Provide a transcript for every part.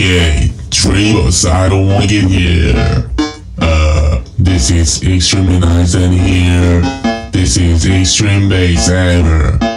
Okay, I don't wanna get here. Uh, this is extremely nice in here. This is extreme bass ever.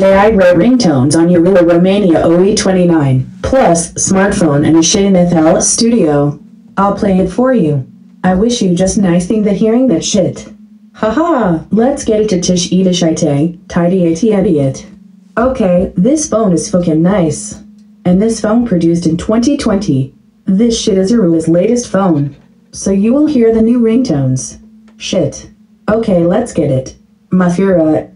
Today I wrote ringtones on Urilla Romania OE29, plus smartphone and a Shinethel studio. I'll play it for you. I wish you just nice thing that hearing that shit. Haha, let's get it to Tish Edishite, tidy idiot. Okay, this phone is fucking nice. And this phone produced in 2020. This shit is Urua's latest phone. So you will hear the new ringtones. Shit. Okay, let's get it. Mafura,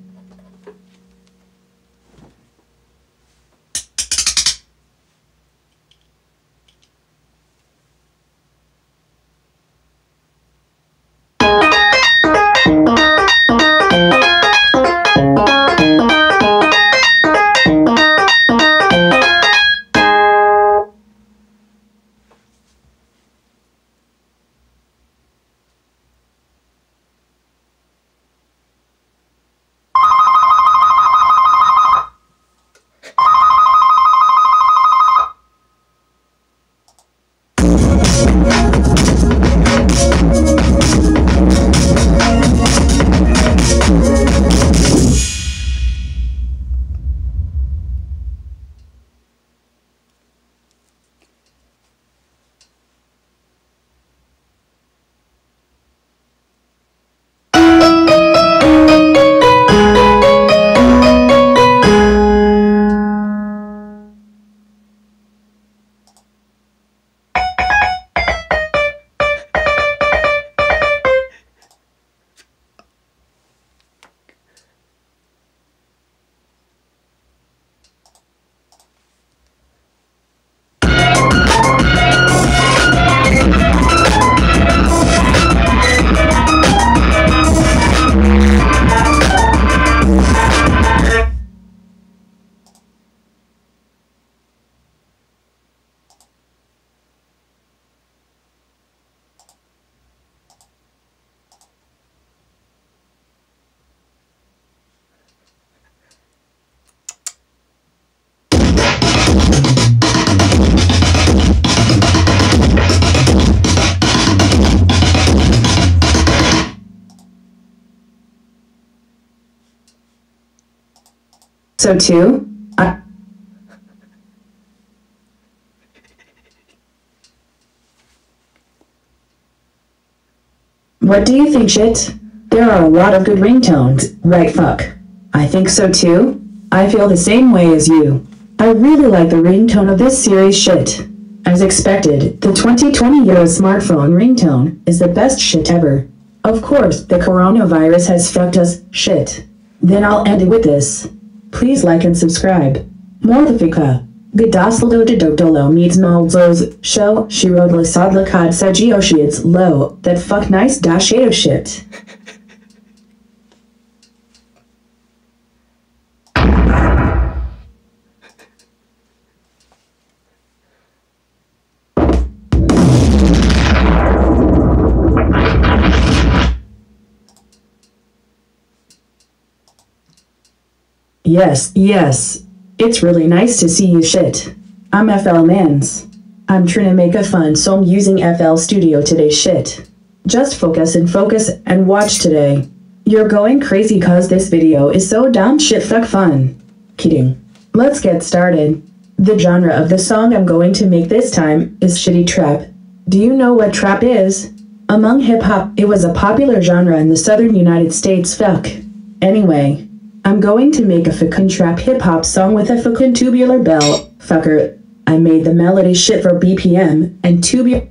so too? What do you think, shit? There are a lot of good ringtones, right fuck? I think so too. I feel the same way as you. I really like the ringtone of this series shit. As expected, the 2020 Euro smartphone ringtone is the best shit ever. Of course, the coronavirus has fucked us, shit. Then I'll end it with this. Please like and subscribe. Mortifica. Godoslo Dodolo meets Nolzos show Shirodla Sadla Kod Sagioshids low that fuck nice dash shit. Yes, yes. It's really nice to see you shit. I'm FL Mans. I'm trying to make a fun so I'm using FL Studio today shit. Just focus and focus and watch today. You're going crazy cause this video is so dumb shit fuck fun. Kidding. Let's get started. The genre of the song I'm going to make this time is shitty trap. Do you know what trap is? Among hip hop, it was a popular genre in the southern United States fuck. Anyway, I'm going to make a fucking trap hip hop song with a fucking tubular bell. Fucker. I made the melody shit for BPM and tubular.